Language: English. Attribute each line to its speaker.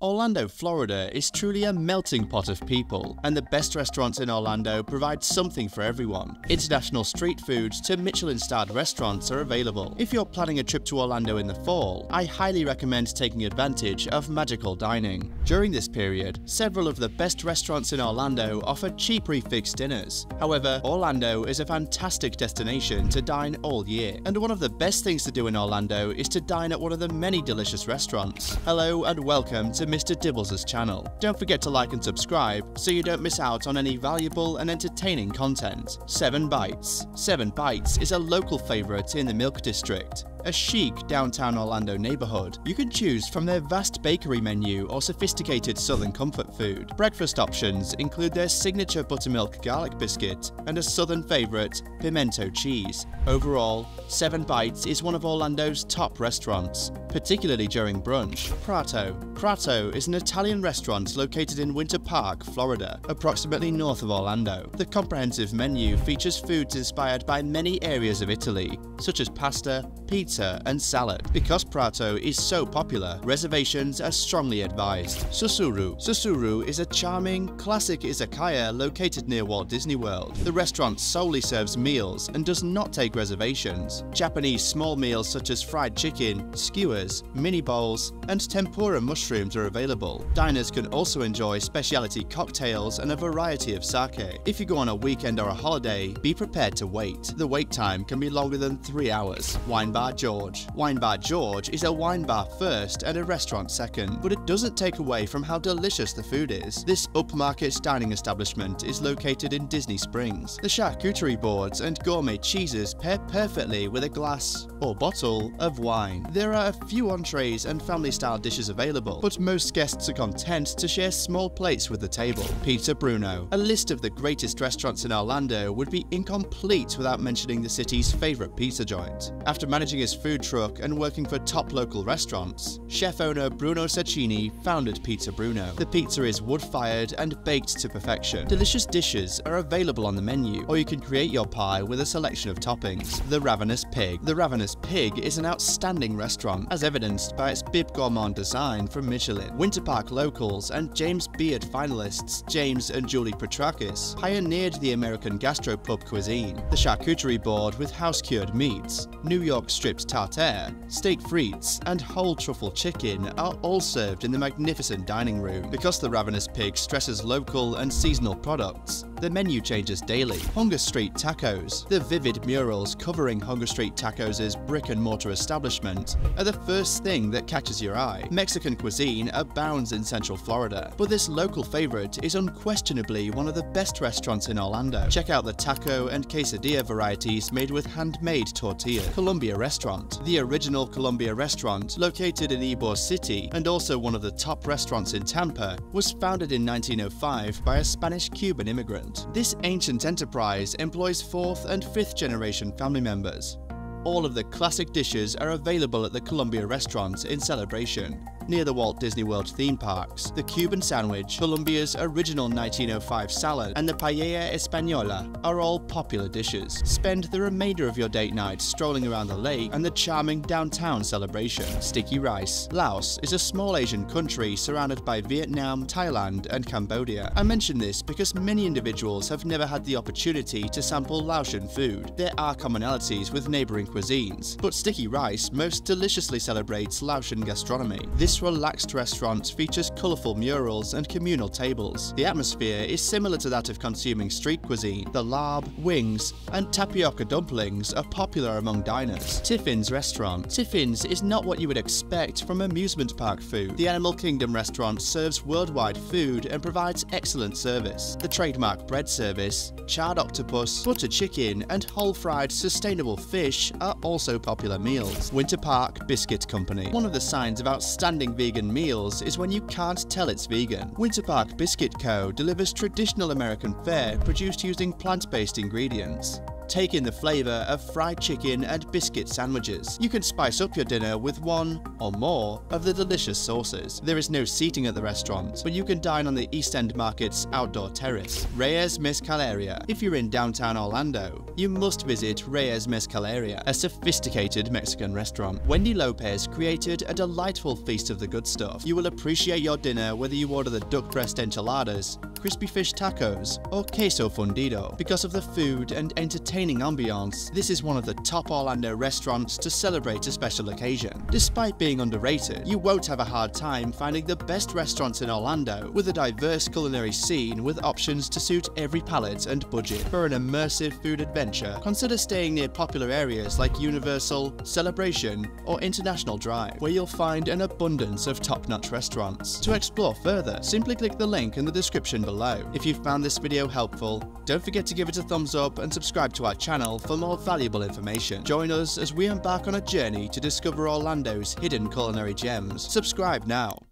Speaker 1: Orlando, Florida is truly a melting pot of people, and the best restaurants in Orlando provide something for everyone. International street foods to Michelin-starred restaurants are available. If you're planning a trip to Orlando in the fall, I highly recommend taking advantage of magical dining. During this period, several of the best restaurants in Orlando offer cheap prix-fixe dinners. However, Orlando is a fantastic destination to dine all year, and one of the best things to do in Orlando is to dine at one of the many delicious restaurants. Hello and welcome to Mr. Dibbles' channel. Don't forget to like and subscribe so you don't miss out on any valuable and entertaining content. 7 Bites 7 Bites is a local favourite in the Milk District a chic downtown Orlando neighborhood. You can choose from their vast bakery menu or sophisticated southern comfort food. Breakfast options include their signature buttermilk garlic biscuit and a southern favorite, pimento cheese. Overall, Seven Bites is one of Orlando's top restaurants, particularly during brunch. Prato Prato is an Italian restaurant located in Winter Park, Florida, approximately north of Orlando. The comprehensive menu features foods inspired by many areas of Italy, such as pasta, pizza, and salad. Because Prato is so popular, reservations are strongly advised. Susuru Susuru is a charming, classic izakaya located near Walt Disney World. The restaurant solely serves meals and does not take reservations. Japanese small meals such as fried chicken, skewers, mini bowls, and tempura mushrooms are available. Diners can also enjoy specialty cocktails and a variety of sake. If you go on a weekend or a holiday, be prepared to wait. The wait time can be longer than 3 hours. Wine Bar George Wine Bar George is a wine bar first and a restaurant second, but it doesn't take away from how delicious the food is. This upmarket dining establishment is located in Disney Springs. The charcuterie boards and gourmet cheeses pair perfectly with a glass or bottle of wine. There are a few entrees and family-style dishes available, but most guests are content to share small plates with the table. Pizza Bruno A list of the greatest restaurants in Orlando would be incomplete without mentioning the city's favorite pizza joint. After managing his food truck and working for top local restaurants, chef owner Bruno Cecchini founded Pizza Bruno. The pizza is wood-fired and baked to perfection. Delicious dishes are available on the menu, or you can create your pie with a selection of toppings. The Ravenous Pig The Ravenous Pig is an outstanding restaurant, as evidenced by its Bib Gourmand design from Michelin. Winter Park locals and James Beard finalists James and Julie Petrakis pioneered the American gastropub cuisine. The charcuterie board with house-cured meats, New York tartare, steak frites, and whole truffle chicken are all served in the magnificent dining room. Because the Ravenous Pig stresses local and seasonal products, the menu changes daily. Hunger Street Tacos The vivid murals covering Hunger Street Tacos' brick and mortar establishment are the first thing that catches your eye. Mexican cuisine abounds in Central Florida, but this local favorite is unquestionably one of the best restaurants in Orlando. Check out the taco and quesadilla varieties made with handmade tortilla. Columbia Restaurant The original Columbia Restaurant, located in Ybor City and also one of the top restaurants in Tampa, was founded in 1905 by a Spanish-Cuban immigrant. This ancient enterprise employs fourth and fifth generation family members. All of the classic dishes are available at the Columbia restaurant in celebration near the Walt Disney World theme parks. The Cuban sandwich, Columbia's original 1905 salad, and the paella española are all popular dishes. Spend the remainder of your date night strolling around the lake and the charming downtown celebration. Sticky rice. Laos is a small Asian country surrounded by Vietnam, Thailand, and Cambodia. I mention this because many individuals have never had the opportunity to sample Laotian food. There are commonalities with neighboring cuisines, but sticky rice most deliciously celebrates Laotian gastronomy. This relaxed restaurant features colourful murals and communal tables. The atmosphere is similar to that of consuming street cuisine. The larb, wings, and tapioca dumplings are popular among diners. Tiffin's Restaurant Tiffin's is not what you would expect from amusement park food. The Animal Kingdom restaurant serves worldwide food and provides excellent service. The trademark bread service, charred octopus, butter chicken, and whole fried sustainable fish are also popular meals. Winter Park Biscuit Company One of the signs of outstanding vegan meals is when you can't tell it's vegan. Winter Park Biscuit Co. delivers traditional American fare produced using plant-based ingredients. Take in the flavour of fried chicken and biscuit sandwiches. You can spice up your dinner with one or more of the delicious sauces. There is no seating at the restaurant, but you can dine on the East End Market's outdoor terrace. Reyes Mezcaleria. If you're in downtown Orlando, you must visit Reyes Mezcaleria, a sophisticated Mexican restaurant. Wendy Lopez created a delightful feast of the good stuff. You will appreciate your dinner whether you order the duck breast enchiladas, crispy fish tacos, or queso fundido. Because of the food and entertaining ambiance, this is one of the top Orlando restaurants to celebrate a special occasion. Despite being underrated, you won't have a hard time finding the best restaurants in Orlando with a diverse culinary scene with options to suit every palate and budget. For an immersive food adventure, consider staying near popular areas like Universal, Celebration, or International Drive, where you'll find an abundance of top-notch restaurants. To explore further, simply click the link in the description below. If you found this video helpful, don't forget to give it a thumbs up and subscribe to our channel for more valuable information. Join us as we embark on a journey to discover Orlando's hidden culinary gems. Subscribe now.